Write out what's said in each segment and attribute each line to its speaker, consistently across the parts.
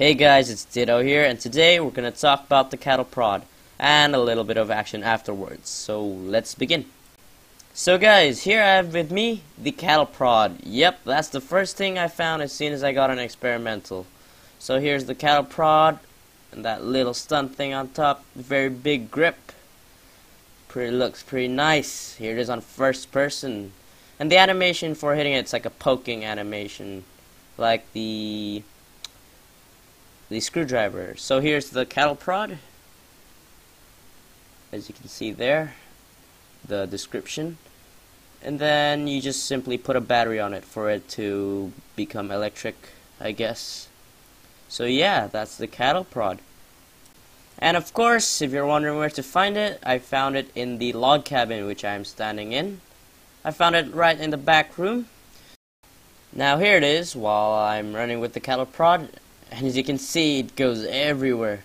Speaker 1: Hey guys, it's Dito here, and today we're gonna talk about the cattle prod and a little bit of action afterwards. So let's begin. So guys, here I have with me the cattle prod. Yep, that's the first thing I found as soon as I got an experimental. So here's the cattle prod and that little stunt thing on top, very big grip. Pretty looks pretty nice. Here it is on first person. And the animation for hitting it's like a poking animation. Like the the screwdriver. So here's the cattle prod. As you can see there, the description. And then you just simply put a battery on it for it to become electric, I guess. So yeah, that's the cattle prod. And of course, if you're wondering where to find it, I found it in the log cabin which I am standing in. I found it right in the back room. Now here it is while I'm running with the cattle prod and as you can see it goes everywhere.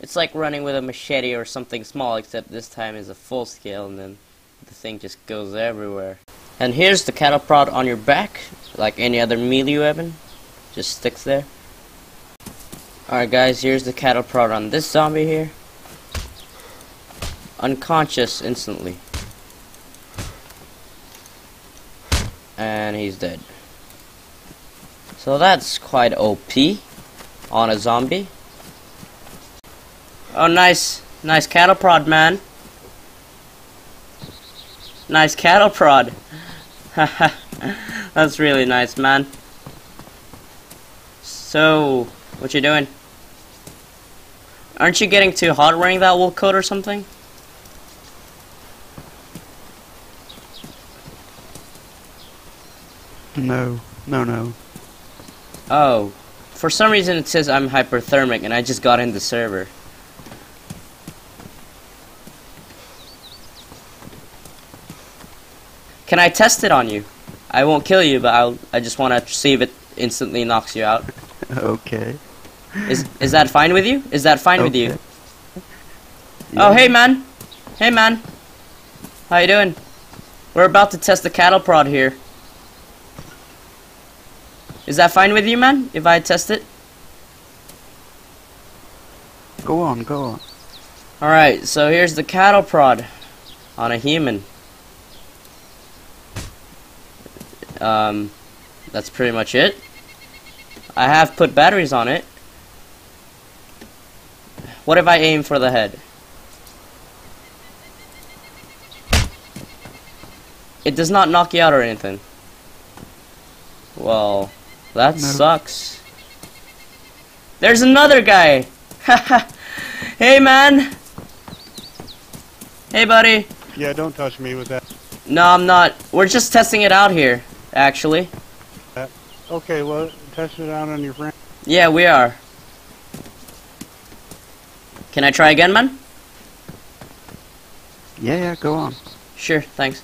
Speaker 1: It's like running with a machete or something small except this time is a full scale and then the thing just goes everywhere. And here's the cattle prod on your back like any other melee weapon. Just sticks there. Alright guys, here's the cattle prod on this zombie here. Unconscious instantly. And he's dead. So that's quite OP on a zombie. Oh, nice. Nice cattle prod, man. Nice cattle prod. That's really nice, man. So, what you doing? Aren't you getting too hot wearing that wool coat or something?
Speaker 2: No, no, no.
Speaker 1: Oh, for some reason it says I'm hyperthermic and I just got in the server. Can I test it on you? I won't kill you, but I'll, I just want to see if it instantly knocks you out.
Speaker 2: okay.
Speaker 1: Is is that fine with you? Is that fine with you?
Speaker 2: Okay.
Speaker 1: Oh, hey man. Hey man. How you doing? We're about to test the cattle prod here. Is that fine with you, man? If I test it?
Speaker 2: Go on, go on.
Speaker 1: Alright, so here's the cattle prod on a human. Um, that's pretty much it. I have put batteries on it. What if I aim for the head? It does not knock you out or anything. Well, that
Speaker 2: No.
Speaker 1: sucks. There's another guy! hey man! Hey buddy!
Speaker 3: Yeah, don't touch me with that.
Speaker 1: No, I'm not. We're just testing it out here, actually.
Speaker 3: Uh, okay, well, test it out on your friend.
Speaker 1: Yeah, we are. Can I try again, man?
Speaker 2: Yeah, yeah, go on.
Speaker 1: Sure, thanks.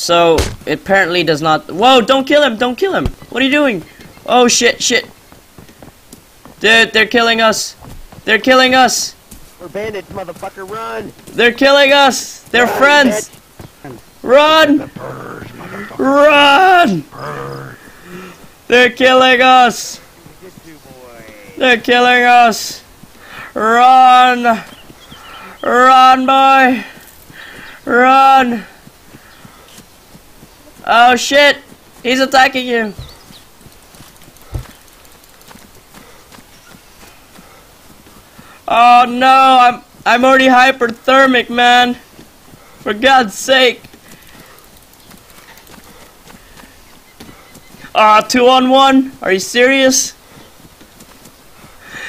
Speaker 1: So, it apparently does not- Whoa, don't kill him, don't kill him! What are you doing? Oh, shit, shit. Dude, they're killing us! They're killing us!
Speaker 4: We're bandits, motherfucker, run!
Speaker 1: They're killing us! They're
Speaker 4: Run,
Speaker 1: friends!
Speaker 4: bitch.
Speaker 1: Run! Run! They're killing us! They're killing us! Run! Run, boy! Run! Oh shit! He's attacking you! Oh no! I'm I'm already hyperthermic, man! For God's sake! Ah, two on one? Are you serious?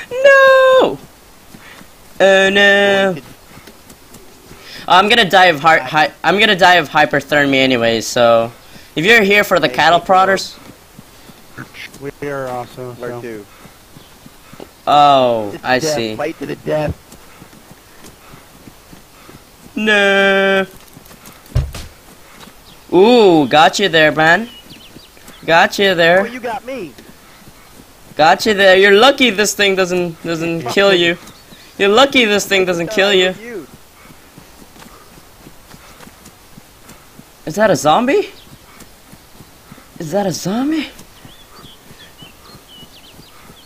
Speaker 1: No! Oh no! I'm gonna die of heart. I'm gonna die of hyperthermia anyways. So, if you're here for the
Speaker 4: Hey,
Speaker 1: cattle
Speaker 4: take
Speaker 1: prodders,
Speaker 3: We are also.
Speaker 4: Where
Speaker 3: So.
Speaker 4: to?
Speaker 1: oh,
Speaker 4: It's
Speaker 1: I
Speaker 4: death,
Speaker 1: see.
Speaker 4: Fight to the death.
Speaker 1: No. Ooh, got you there, man. Got you
Speaker 4: Oh,
Speaker 1: there.
Speaker 4: you got me.
Speaker 1: Got you there. You're lucky this thing doesn't doesn't kill you. You're lucky this thing doesn't kill
Speaker 4: hell
Speaker 1: you.
Speaker 4: with you.
Speaker 1: Is that a zombie? Is that a zombie?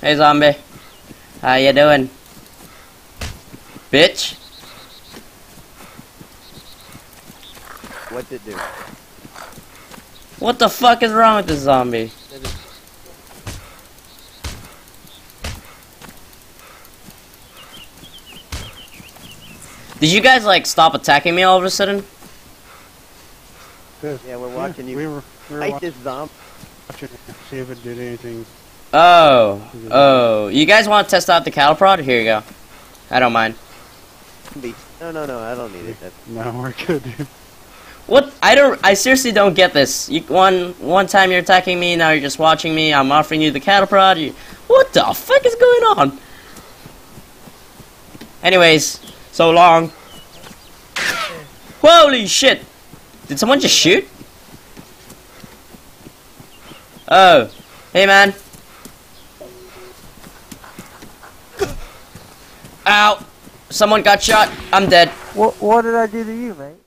Speaker 1: Hey, zombie. How you doing? Bitch.
Speaker 4: What's it do?
Speaker 1: What the fuck is wrong with this zombie? Did you guys like stop attacking me all of a sudden?
Speaker 4: Yeah, we're watching you
Speaker 3: We were, we were
Speaker 4: fight
Speaker 3: watching
Speaker 4: this zombie.
Speaker 3: it, see if it did anything.
Speaker 1: Oh, oh. You guys want to test out the cattle prod? Here you go. I don't mind.
Speaker 4: No, no, no, I don't need it. That's,
Speaker 3: No, we're good, dude.
Speaker 1: What? I don't. I seriously don't get this. You one one time you're attacking me, now you're just watching me. I'm offering you the cattle prod. You, what the fuck is going on? Anyways, so long. Holy shit! Did someone just shoot? Oh, hey man. Ow! Someone got shot. I'm dead.
Speaker 5: What What did I do to you, mate?